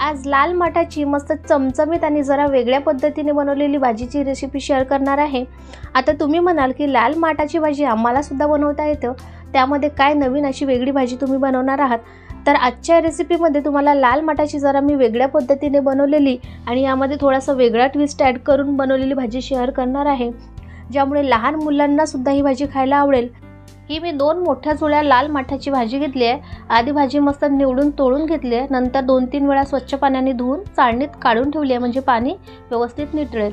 आज लाल मठाची मस्त चमचमीत आणि जरा वेगळ्या पद्धतीने बनवलेली भाजीची रेसिपी शेअर करणार आहे. आता तुम्ही म्हणाल की लाल माठाची भाजी आम्हालासुद्धा बनवता येतं. त्यामध्ये काय नवीन अशी वेगळी भाजी तुम्ही बनवणार आहात? तर आजच्या रेसिपीमध्ये तुम्हाला लाल मठाची जरा मी वेगळ्या पद्धतीने बनवलेली आणि यामध्ये थोडासा वेगळा ट्विस्ट ॲड करून बनवलेली भाजी शेअर करणार आहे. ज्यामुळे लहान मुलांनासुद्धा ही भाजी खायला आवडेल. ही मी दोन मोठ्या चुळ्या लाल माठाची भाजी घेतली आहे. आधी भाजी मस्त निवडून तोडून घेतली आहे. नंतर दोन तीन वेळा स्वच्छ पाण्याने धुवून चाळणीत काढून ठेवली आहे म्हणजे पाणी व्यवस्थित निटळेल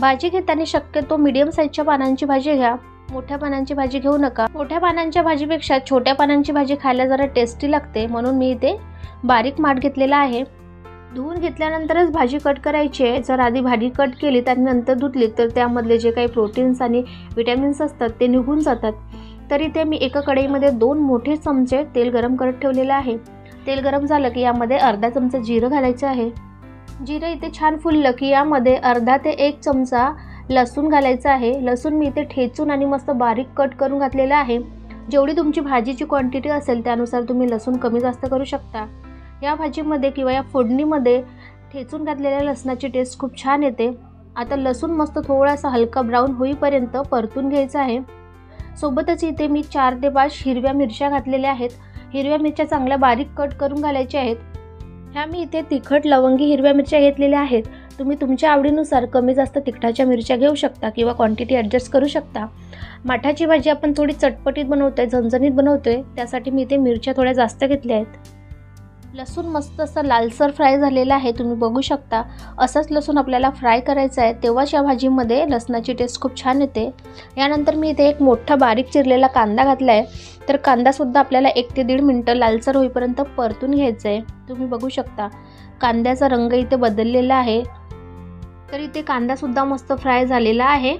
भाजी घेताना शक्यतो मीडियम साईजच्या पानांची भाजी घ्या. मोठ्या पानांची भाजी घेऊ नका. मोठ्या पानांच्या भाजीपेक्षा छोट्या पानांची भाजी खायला जरा टेस्टी लागते. म्हणून मी इथे बारीक माठ घेतलेला आहे. धुवून घेतल्यानंतरच भाजी कट करायची आहे. जर आधी भाजी कट केली आणि नंतर धुतली तर त्यामधले जे काही प्रोटीन्स आणि विटॅमिन्स असतात ते निघून जातात. तर इथे मी एका कढईमध्ये दोन मोठे चमचे तेल गरम करत ठेवलेलं आहे. तेल गरम झालं की यामध्ये अर्धा चमचा जिरं घालायचं आहे. जिरं इथे छान फुललं की यामध्ये अर्धा ते एक चमचा लसूण घालायचं आहे. लसूण मी इथे ठेचून आणि मस्त बारीक कट करून घातलेलं आहे. जेवढी तुमची भाजीची क्वांटिटी असेल त्यानुसार तुम्ही लसूण कमी जास्त करू शकता. या भाजीमध्ये किंवा या फोडणीमध्ये ठेचून घातलेल्या लसणाची टेस्ट खूप छान येते. आता लसूण मस्त थोडासा हलका ब्राऊन होईपर्यंत परतून घ्यायचं आहे. सोबतच इथे मी चार ते पाच हिरव्या मिरच्या घातलेल्या आहेत. हिरव्या मिरच्या चांगल्या बारीक कट करून घालायच्या आहेत. ह्या मी इथे तिखट लवंगी हिरव्या मिरच्या घेतलेल्या आहेत. तुम्ही तुमच्या आवडीनुसार कमी जास्त तिखटाच्या मिरच्या घेऊ शकता किंवा क्वांटिटी ॲडजस्ट करू शकता. माठाची भाजी आपण थोडी चटपटीत बनवतो आहे झणझणीत बनवतो आहे त्यासाठी मी इथे मिरच्या थोड्या जास्त घेतल्या आहेत. लसूण मस्त असं लालसर फ्राय झालेला आहे तुम्ही बघू शकता. असंच लसूण आपल्याला फ्राय करायचं आहे तेव्हाच या भाजीमध्ये लसणाची टेस्ट खूप छान येते. यानंतर मी इथे एक मोठा बारीक चिरलेला कांदा घातला आहे तर कांदासुद्धा आपल्याला एक ते दीड मिनटं लालसर होईपर्यंत परतून घ्यायचं आहे तुम्ही बघू शकता. कांद्याचा रंग इथे बदललेला आहे. तर इथे कांदासुद्धा मस्त फ्राय झालेला आहे.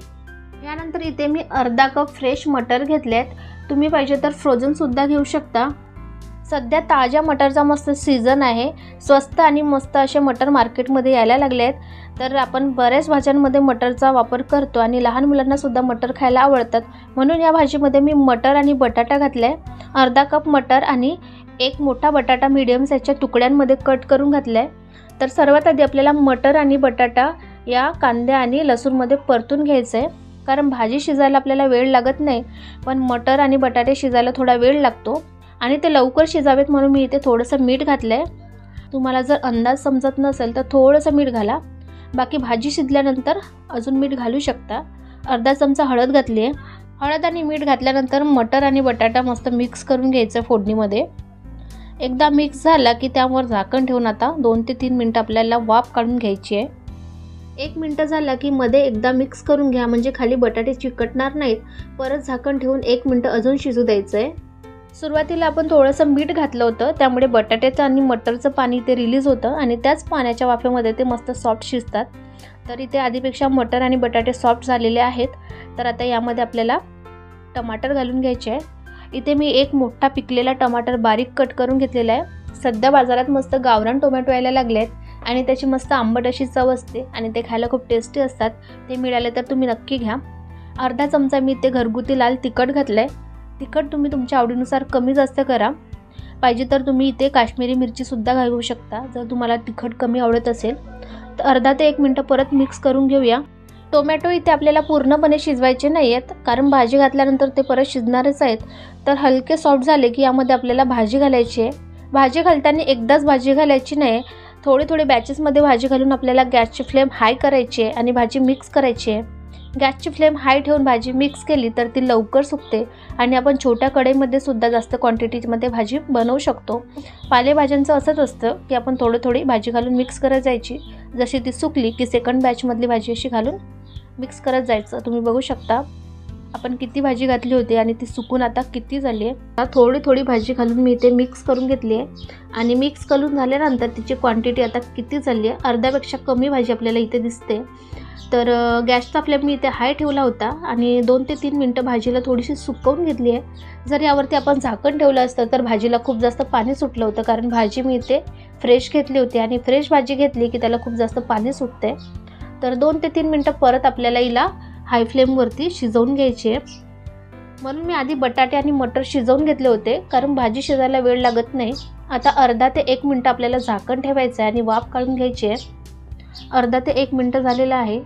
यानंतर इथे मी अर्धा कप फ्रेश मटर घेतले आहेत तुम्ही पाहिजे तर फ्रोझनसुद्धा घेऊ शकता. सध्या ताज्या मटरचा मस्त सीझन आहे. स्वस्त आणि मस्त असे मटर मार्केटमध्ये यायला लागले आहेत. तर आपण बऱ्याच भाज्यांमध्ये मटरचा वापर करतो आणि लहान मुलांनासुद्धा मटर खायला आवडतात. म्हणून या भाजीमध्ये मी मटर आणि बटाटा घातला आहे अर्धा कप मटर आणि एक मोठा बटाटा मीडियम साईजच्या तुकड्यांमध्ये कट करून घातला आहे तर सर्वात आधी आपल्याला मटर आणि बटाटा या कांद्या आणि लसूणमध्ये परतून घ्यायचं आहे कारण भाजी शिजायला आपल्याला वेळ लागत नाही. पण मटर आणि बटाटे शिजायला थोडा वेळ लागतो. आणि ते लवकर शिजावेत म्हणून मी इथे थोडंसं मीठ घातलं आहे तुम्हाला जर अंदाज समजत नसेल तर थोडंसं मीठ घाला. बाकी भाजी शिजल्यानंतर अजून मीठ घालू शकता. अर्धा चमचा हळद घातली आहे हळद आणि मीठ घातल्यानंतर मटर आणि बटाटा मस्त मिक्स करून घ्यायचं फोडणीमध्ये. एकदा मिक्स झाला की त्यावर झाकण ठेवून आता दोन ते तीन मिनटं आपल्याला वाफ काढून घ्यायची आहे एक मिनटं झाला की मध्ये एकदा मिक्स करून घ्या. म्हणजे खाली बटाटे चिकटणार नाहीत. परत झाकण ठेवून एक मिनटं अजून शिजू द्यायचं आहे सुरुवातीला आपण थोडंसं मीठ घातलं होतं त्यामुळे बटाट्याचं आणि मटरचं पाणी ते रिलीज होतं आणि त्याच पाण्याच्या वाफेमध्ये ते मस्त सॉफ्ट शिजतात. तर इथे आधीपेक्षा मटर आणि बटाटे सॉफ्ट झालेले आहेत. तर आता यामध्ये आपल्याला टमाटर घालून घ्यायचे आहे. इथे मी एक मोठा पिकलेला टमाटर बारीक कट करून घेतलेला आहे. सध्या बाजारात मस्त गावरान टोमॅटो यायला लागले आहेत आणि त्याची मस्त आंबट अशी चव असते आणि ते खायला खूप टेस्टी असतात. ते मिळाले तर तुम्ही नक्की घ्या. अर्धा चमचा मी इथे घरगुती लाल तिखट घातलं आहे तिखट तुम्ही तुमच्या आवडीनुसार कमी जास्त करा. पाहिजे तर तुम्ही इथे काश्मीरी मिरचीसुद्धा घालू शकता. जर तुम्हाला तिखट कमी आवडत असेल तर अर्धा ते एक मिनटं परत मिक्स करून घेऊया. टोमॅटो इथे आपल्याला पूर्णपणे शिजवायचे नाही आहेत कारण भाजी घातल्यानंतर ते परत शिजणारच आहेत. तर हलके सॉफ्ट झाले की यामध्ये आपल्याला भाजी घालायची आहे. भाजी घालताना एकदाच भाजी घालायची नाही. थोडी थोडी बॅचेसमध्ये भाजी घालून आपल्याला गॅसची फ्लेम हाय करायची आहे आणि भाजी मिक्स करायची आहे. गॅसची फ्लेम हाय ठेवून भाजी मिक्स केली तर ती लवकर सुकते आणि आपण छोट्या कढईमध्ये सुद्धा जास्त क्वांटिटीमध्ये भाजी बनवू शकतो. पालेभाज्यांचं असंच असतं की आपण थोडं थोडी भाजी घालून मिक्स करत जायची. जशी ती सुकली की सेकंड बॅचमधली भाजी अशी घालून मिक्स करत जायचं. तुम्ही बघू शकता. आपण किती भाजी घातली होती आणि ती सुकून आता किती झाली आहे? थोडी थोडी भाजी घालून मी इथे मिक्स करून घेतली आहे. आणि मिक्स करून झाल्यानंतर तिची क्वांटिटी आता किती झाली आहे? अर्ध्यापेक्षा कमी भाजी आपल्याला इथे दिसते. तर गॅसचा फ्लेम मी इथे हाय ठेवला होता आणि दोन ते तीन मिनटं भाजीला थोडीशी सुकवून घेतली आहे. जर यावरती आपण झाकण ठेवलं असतं तर भाजीला खूप जास्त पाणी सुटलं होतं कारण भाजी मी इथे फ्रेश घेतली होती आणि फ्रेश भाजी घेतली की त्याला खूप जास्त पाणी सुटते तर दोन ते तीन मिनटं परत आपल्याला हिला हाय फ्लेमवरती शिजवून घ्यायची. आहे म्हणून मी आधी बटाटे आणि मटर शिजवून घेतले होते कारण भाजी शिजायला वेळ लागत नाही. आता अर्धा ते एक मिनटं आपल्याला झाकण ठेवायचं आहे आणि वाफ काढून घ्यायची आहे. अर्धा ते एक मिनटं झालेलं आहे.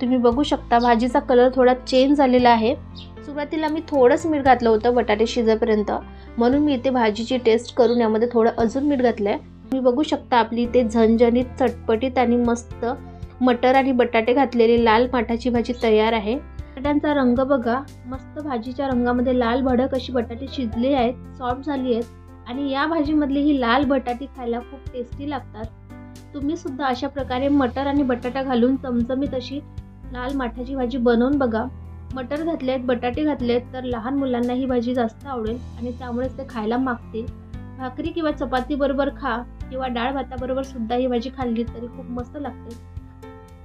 तुम्ही बघू शकता भाजीचा कलर थोडा चेंज झालेला आहे. सुरुवातीला मी थोडंच मीठ घातलं होतं बटाटे शिजेपर्यंत. म्हणून मी इथे भाजीची टेस्ट करून यामध्ये थोडं अजून मीठ घातलं आहे तुम्ही बघू शकता आपली इथे झणझणीत चटपटीत आणि मस्त मटर आणि बटाटे घातलेली लाल माठाची भाजी तयार आहे. बटाट्यांचा रंग बघा. मस्त भाजीच्या रंगामध्ये लाल भडक अशी बटाटे शिजले आहेत सॉफ्ट झाली आहेत. आणि या भाजीमधली ही लाल बटाटी खायला खूप टेस्टी लागतात. तुम्ही सुद्धा अशा प्रकारे मटर आणि बटाटा घालून चमचमीत अशी लाल माठाची भाजी बनवून बघा. मटर घातले आहेत बटाटे घातलेत तर लहान मुलांना ही भाजी जास्त आवडेल आणि त्यामुळेच ते खायला मागतील. भाकरी किंवा चपातीबरोबर खा किंवा डाळ भाताबरोबर सुद्धा ही भाजी खाल्ली तरी खूप मस्त लागते.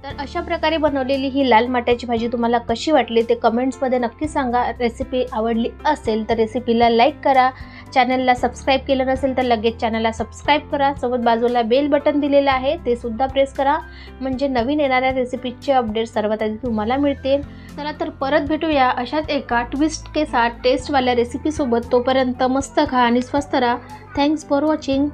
तर अशा प्रकारे बनवलेली ही लाल माट्याची भाजी तुम्हाला कशी वाटली ते कमेंट्समध्ये नक्की सांगा. रेसिपी आवडली असेल तर रेसिपीला लाईक करा. चॅनलला सबस्क्राईब केलं नसेल तर लगेच चॅनलला सबस्क्राईब करा. सोबत बाजूला बेल बटन दिलेलं आहे ते सुद्धा प्रेस करा. म्हणजे नवीन येणाऱ्या रेसिपीचे अपडेट सर्वात आधी तुम्हाला मिळतील. चला तर परत भेटूया अशाच एका ट्विस्ट के साथ टेस्टवाल्या रेसिपीसोबत तोपर्यंत मस्त खा आणि स्वस्त राहा. Thanks for watching